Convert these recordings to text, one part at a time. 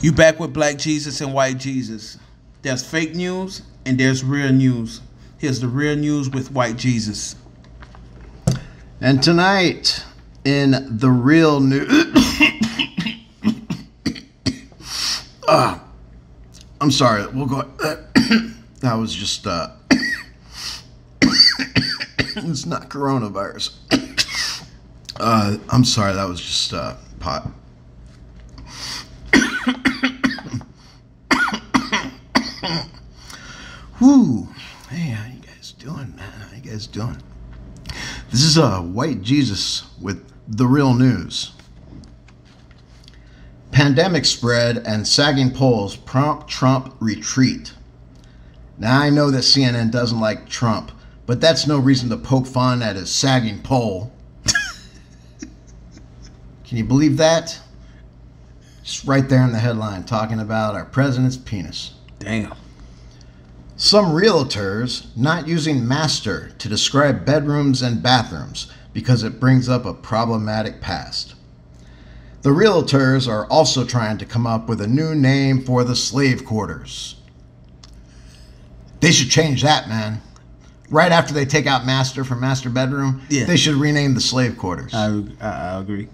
You back with Black Jesus and White Jesus. There's fake news and there's real news. Here's the real news with White Jesus. And tonight, in the real news. Ah, I'm sorry. We'll go. that was just. Uh, it's not coronavirus. Uh, I'm sorry. That was just uh, pot. Whoo. Hey, how you guys doing, man? How you guys doing? This is uh, White Jesus with the real news. Pandemic spread and sagging polls prompt Trump retreat. Now, I know that CNN doesn't like Trump, but that's no reason to poke fun at his sagging poll. Can you believe that? Just right there in the headline, talking about our president's penis. Damn. Some realtors not using master to describe bedrooms and bathrooms because it brings up a problematic past. The realtors are also trying to come up with a new name for the slave quarters. They should change that, man. Right after they take out master from master bedroom, Yeah. they should rename the slave quarters. I, I, I agree.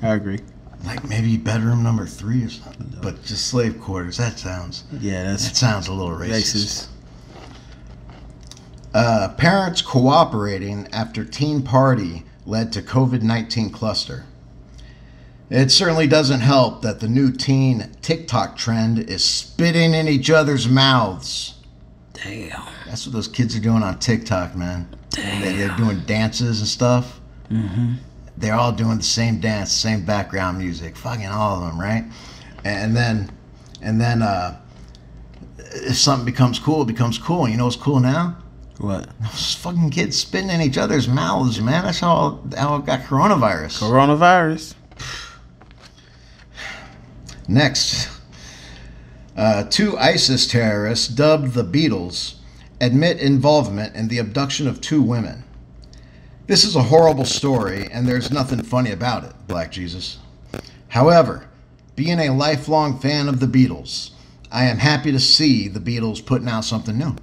I agree. like maybe bedroom number three or something. But just slave quarters. That sounds Yeah, that sounds a little racist. racist. Uh, parents cooperating after teen party led to COVID 19 cluster. It certainly doesn't help that the new teen TikTok trend is spitting in each other's mouths. Damn. That's what those kids are doing on TikTok, man. They, they're doing dances and stuff. Mm-hmm. They're all doing the same dance, same background music, fucking all of them, right? And then, and then, uh, if something becomes cool, it becomes cool. You know what's cool now? What? Those fucking kids spitting in each other's mouths, man. That's how how it got coronavirus. Coronavirus. Next, uh, two ISIS terrorists, dubbed the Beatles, admit involvement in the abduction of two women. This is a horrible story, and there's nothing funny about it, Black Jesus. However, being a lifelong fan of the Beatles, I am happy to see the Beatles putting out something new.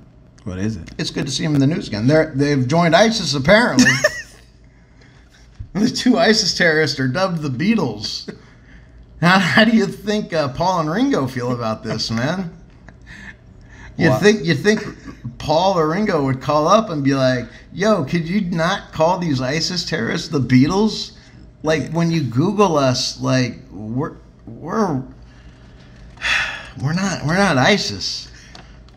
What is it? It's good to see them in the news again. They're, they've joined ISIS apparently. the two ISIS terrorists are dubbed the Beatles. How, how do you think uh, Paul and Ringo feel about this, man? You think you think Paul or Ringo would call up and be like, "Yo, could you not call these ISIS terrorists the Beatles?" Like when you Google us, like we're we're we're not we're not ISIS.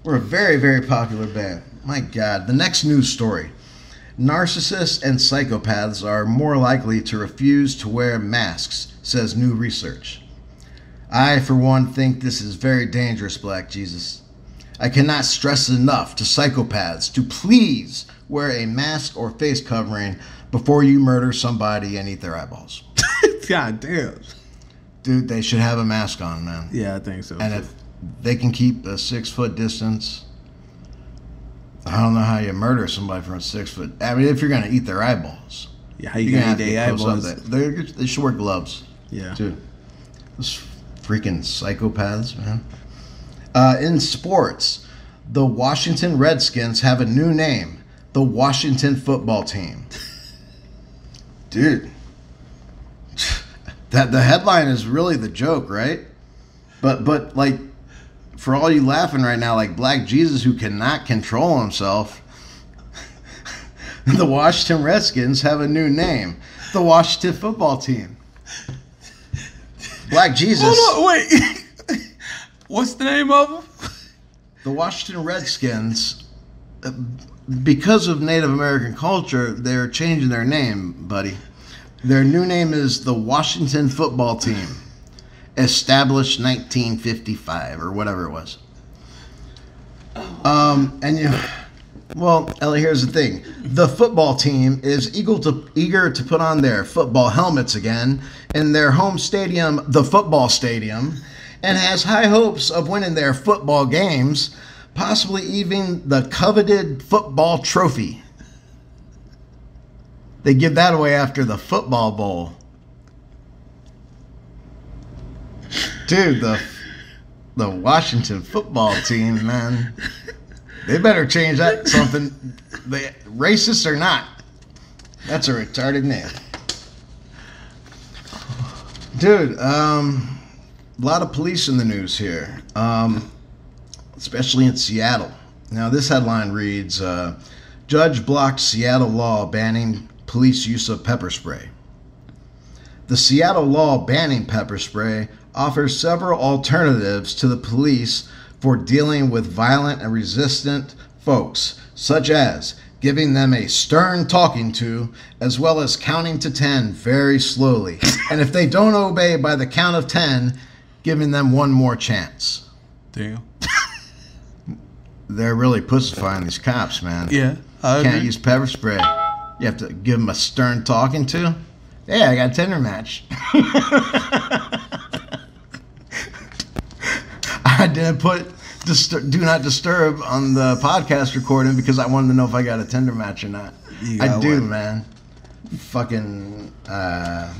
We're a very, very popular band. My God. The next news story. Narcissists and psychopaths are more likely to refuse to wear masks, says new research. I, for one, think this is very dangerous, Black Jesus. I cannot stress enough to psychopaths to please wear a mask or face covering before you murder somebody and eat their eyeballs. God damn. Dude, they should have a mask on, man. Yeah, I think so. And if they can keep a six foot distance, I don't know how you murder somebody from a six foot. I mean, if you're gonna eat their eyeballs, yeah, how you you're gonna gonna eat their get close up. eyeballs? They're- They should wear gloves Yeah. too. Those freaking psychopaths, man. Uh, in sports, the Washington Redskins have a new name: the Washington Football Team. Dude, that the headline is really the joke, right? But but like for all you laughing right now, like Black Jesus who cannot control himself, the Washington Redskins have a new name: the Washington Football Team. Black Jesus. Hold on, wait. What's the name of them? the Washington Redskins, because of Native American culture, they're changing their name, buddy. Their new name is the Washington Football Team, established 1955 or whatever it was. Um, and you, well, Ellie, here's the thing: the football team is eager to eager to put on their football helmets again in their home stadium, the football stadium, and has high hopes of winning their football games, possibly even the coveted football trophy. They give that away after the football bowl. Dude, the the Washington football team, man. They better change that something. They racist or not. That's a retarded name. Dude, um a lot of police in the news here. Um especially in Seattle. Now this headline reads uh, Judge blocks Seattle law banning police use of pepper spray. The Seattle law banning pepper spray offers several alternatives to the police for dealing with violent and resistant folks, such as giving them a stern talking to, as well as counting to 10 very slowly. and if they don't obey by the count of 10, giving them one more chance. Damn. They're really pussifying these cops, man. Yeah. I Can't agree. use pepper spray. You have to give them a stern talking to. Yeah, I got a Tinder match. I didn't put distur- do not disturb on the podcast recording because I wanted to know if I got a Tinder match or not. You I do, one. man. Fucking uh,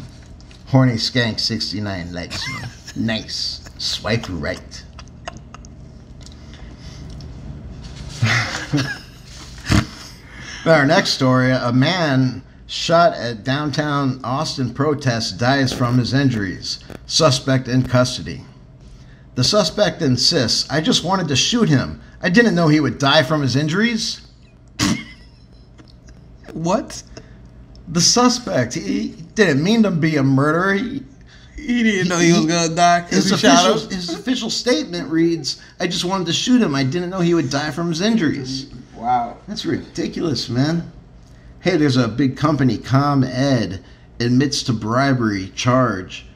horny skank sixty nine likes me. nice. Swipe right. Our next story a man shot at downtown Austin protest dies from his injuries. Suspect in custody. The suspect insists, I just wanted to shoot him. I didn't know he would die from his injuries. What? The suspect, he didn't mean to be a murderer. He, He didn't know he was gonna die because his, he shot official, him. his official statement reads, I just wanted to shoot him. I didn't know he would die from his injuries. Wow. That's ridiculous, man. Hey, there's a big company, ComEd, admits to bribery charge,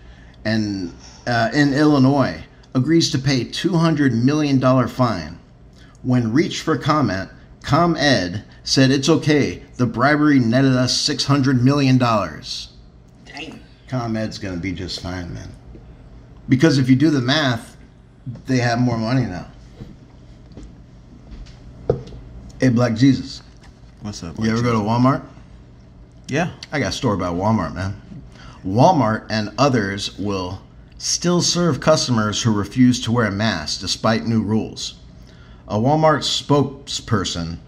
and uh, in Illinois agrees to pay 200 million dollar fine. When reached for comment, ComEd said it's okay. The bribery netted us 600 million dollars. Damn. ComEd's gonna be just fine, man. Because if you do the math, they have more money now. Hey, Black Jesus. What's up? You ever go to Walmart? Yeah. I got a story about Walmart, man. Walmart and others will still serve customers who refuse to wear a mask despite new rules. A Walmart spokesperson,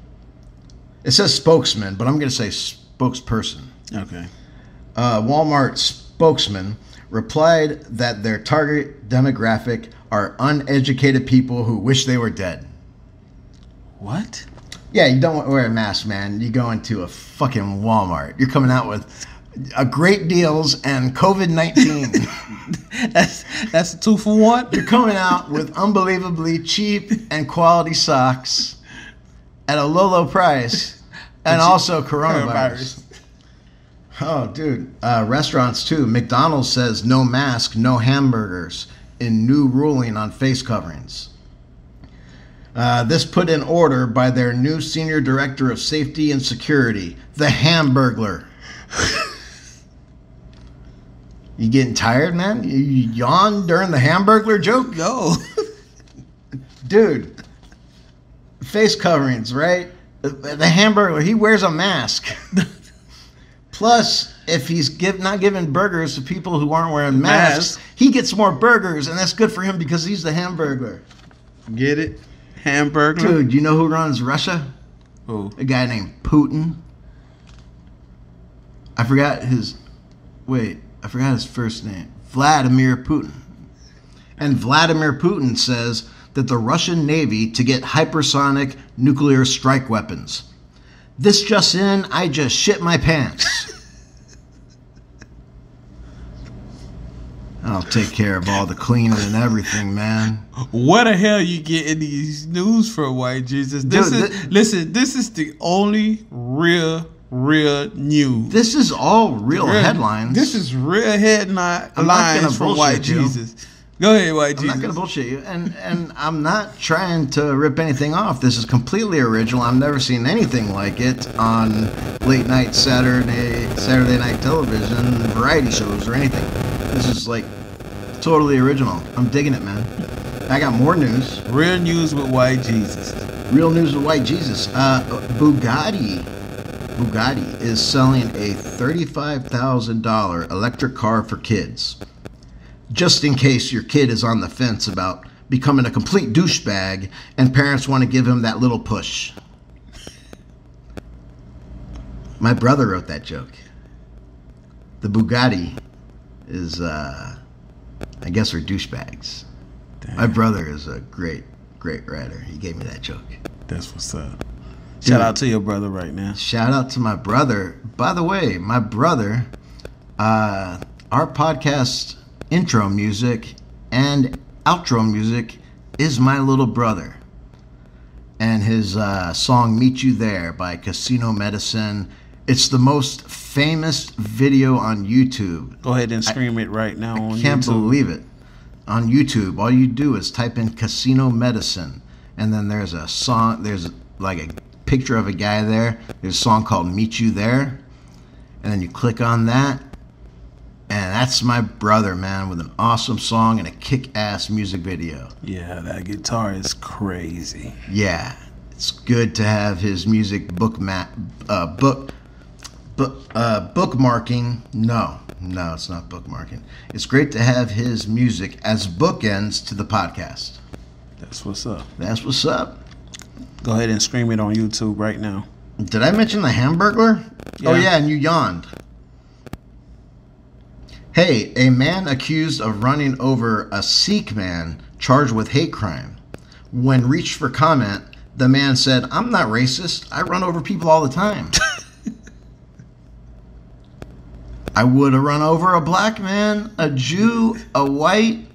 it says spokesman, but I'm going to say spokesperson. Okay. A Walmart spokesman replied that their target demographic are uneducated people who wish they were dead. What? Yeah, you don't wear a mask, man. You go into a fucking Walmart. You're coming out with a great deals and COVID 19. That's that's a two for one. You're coming out with unbelievably cheap and quality socks at a low, low price and also coronavirus. Oh, dude. Uh, restaurants, too. McDonald's says no mask, no hamburgers in new ruling on face coverings. Uh, this put in order by their new senior director of safety and security, the Hamburglar. you getting tired, man? You you yawn during the Hamburglar joke? No. Dude, face coverings, right? The, the Hamburglar, he wears a mask. Plus, if he's give, not giving burgers to people who aren't wearing masks, Mask. he gets more burgers, and that's good for him because he's the Hamburglar. Get it? Hamburger. Dude, you know who runs Russia? Who? A guy named Putin. I forgot his. Wait, I forgot his first name. Vladimir Putin. And Vladimir Putin says that the Russian Navy to get hypersonic nuclear strike weapons. This just in, I just shit my pants. I'll take care of all the cleaning and everything, man. Where the hell you getting these news from, White Jesus? This Dude, is thi- listen. This is the only real, real news. This is all real Real- headlines. This is real headline I'm not gonna lines from bullshit White you. Jesus. Go ahead, White Jesus. I'm Jesus. not gonna bullshit you, and and I'm not trying to rip anything off. This is completely original. I've never seen anything like it on late night Saturday Saturday night television, variety shows, or anything. This is like totally original. I'm digging it, man. I got more news. Real news with White Jesus. Real news with White Jesus. Uh, Bugatti. Bugatti is selling a $35,000 electric car for kids. just in case your kid is on the fence about becoming a complete douchebag and parents want to give him that little push. My brother wrote that joke. The Bugatti is, uh, I guess, are douchebags. My brother is a great, great writer. He gave me that joke. That's what's up. Shout out to your brother right now. Shout out to my brother. By the way, my brother, uh, our podcast intro music and outro music is my little brother. And his uh, song Meet You There by Casino Medicine. It's the most famous video on YouTube. Go ahead and scream it right now on Can't YouTube. believe it. On YouTube, all you do is type in Casino Medicine, and then there's a song. There's like a picture of a guy there. There's a song called "Meet You There," and then you click on that, and that's my brother, man, with an awesome song and a kick-ass music video. Yeah, that guitar is crazy. Yeah, it's good to have his music book map, uh, book, book, uh, bookmarking. No, no, it's not bookmarking. It's great to have his music as bookends to the podcast. That's what's up. That's what's up. Go ahead and scream it on YouTube right now. Did I mention the Hamburglar? Oh Yeah. yeah, and you yawned. Hey, a man accused of running over a Sikh man charged with hate crime. When reached for comment, the man said, "I'm not racist. I run over people all the time." I would have run over a black man, a Jew, a white,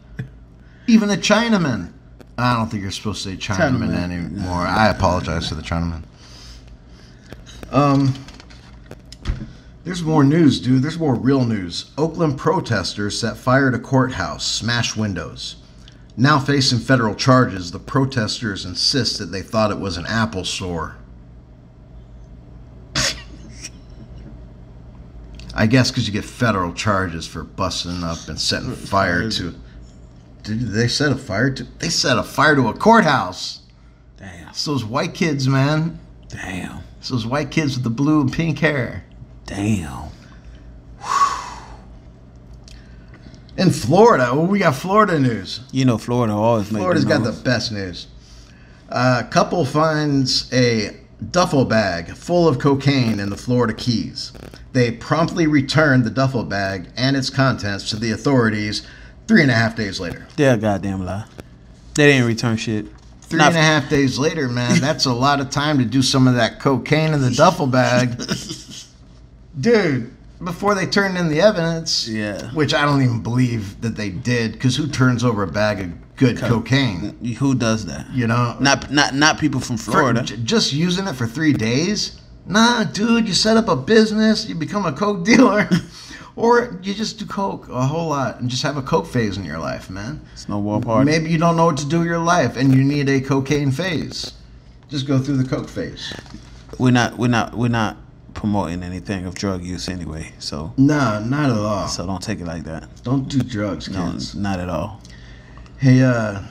even a Chinaman. I don't think you're supposed to say Chinaman, Chinaman. anymore. I apologize to the Chinaman. Um, there's more news, dude. There's more real news. Oakland protesters set fire to courthouse, smash windows. Now facing federal charges, the protesters insist that they thought it was an Apple store. I guess because you get federal charges for busting up and setting fire to. Did they set a fire to? They set a fire to a courthouse. Damn. It's those white kids, man. Damn. It's those white kids with the blue and pink hair. Damn. In Florida, we got Florida news. You know Florida always Florida's got the best news. A couple finds a duffel bag full of cocaine in the Florida Keys. They promptly returned the duffel bag and its contents to the authorities three and a half days later. They're a goddamn lie. They didn't return shit. Three Not- and a half days later, man, that's a lot of time to do some of that cocaine in the duffel bag. Dude, before they turned in the evidence, Yeah. which I don't even believe that they did, because who turns over a bag of good cocaine? Who does that? You know? Not not not people from Florida. j- just using it for three days? Nah, dude, you set up a business, you become a coke dealer, or you just do coke a whole lot and just have a coke phase in your life, man. Snowball party. Maybe you don't know what to do with your life and you need a cocaine phase. Just go through the coke phase. We're not we're not we're not promoting anything of drug use anyway. So No, not at all. so don't take it like that. Don't do drugs, No, kids. not at all. Hey, uh,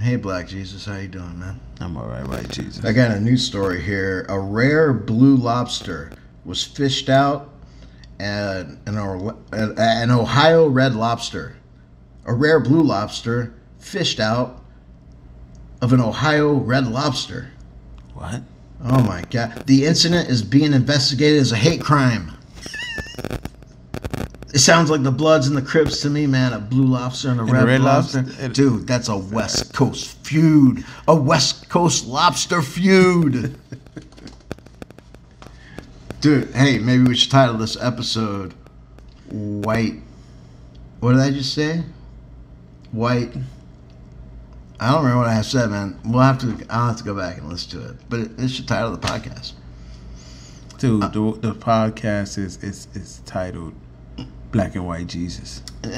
hey, Black Jesus, how you doing, man? I'm all right, right, Jesus. I got a news story here. A rare blue lobster was fished out at an, an Ohio red lobster. A rare blue lobster fished out of an Ohio red lobster. What? Oh my god. The incident is being investigated as a hate crime. It sounds like the Bloods and the Crips to me, man. A blue lobster and a a red, red lobster. lobster? Dude, that's a West Coast feud. A West Coast lobster feud. Dude, hey, maybe we should title this episode White. What did I just say? White. I don't remember what I said, man. We'll have to. I'll have to go back and listen to it. But it, it should title the podcast. Dude, the, the podcast is is is titled Black and White Jesus. Uh,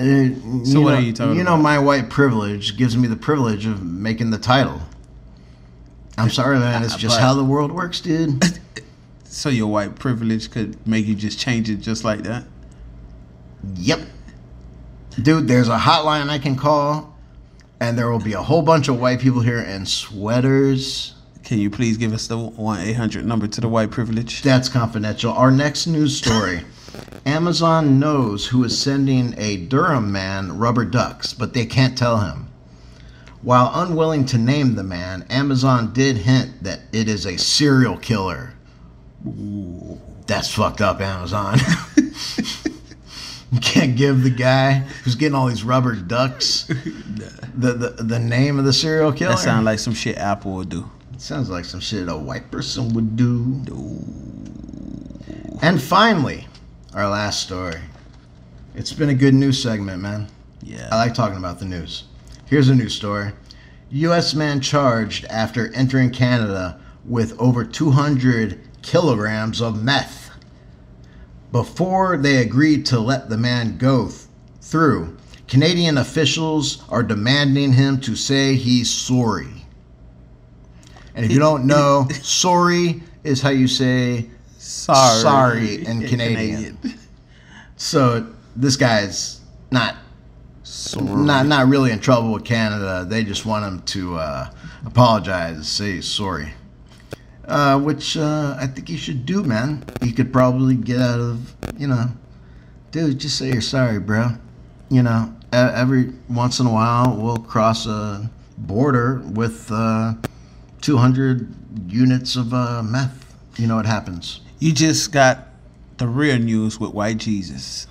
So what know, are you talking You know, about? my white privilege gives me the privilege of making the title. I'm sorry, man. It's just But- how the world works, dude. So your white privilege could make you just change it just like that? yep. Dude, there's a hotline I can call, and there will be a whole bunch of white people here in sweaters. Can you please give us the one eight hundred number to the white privilege? That's confidential. Our next news story. Amazon knows who is sending a Durham man rubber ducks, but they can't tell him. While unwilling to name the man, Amazon did hint that it is a serial killer. That's fucked up, Amazon. you can't give the guy who's getting all these rubber ducks the, the, the name of the serial killer. That sounds like some shit Apple would do. Sounds like some shit a white person would do. And finally, our last story. It's been a good news segment, man. Yeah. I like talking about the news. Here's a news story. U.S. man charged after entering Canada with over 200 kilograms of meth. Before they agreed to let the man go th- through, Canadian officials are demanding him to say he's sorry. And if you don't know, sorry is how you say sorry. sorry in Canadian. So this guy's not Sorry. not not really in trouble with Canada. They just want him to uh, apologize and say sorry, uh, which uh, I think you should do, man. You could probably get out of you know, dude. Just say you're sorry, bro. You know, every once in a while we'll cross a border with uh, 200 units of uh, meth. You know what happens. You just got the real news with White Jesus.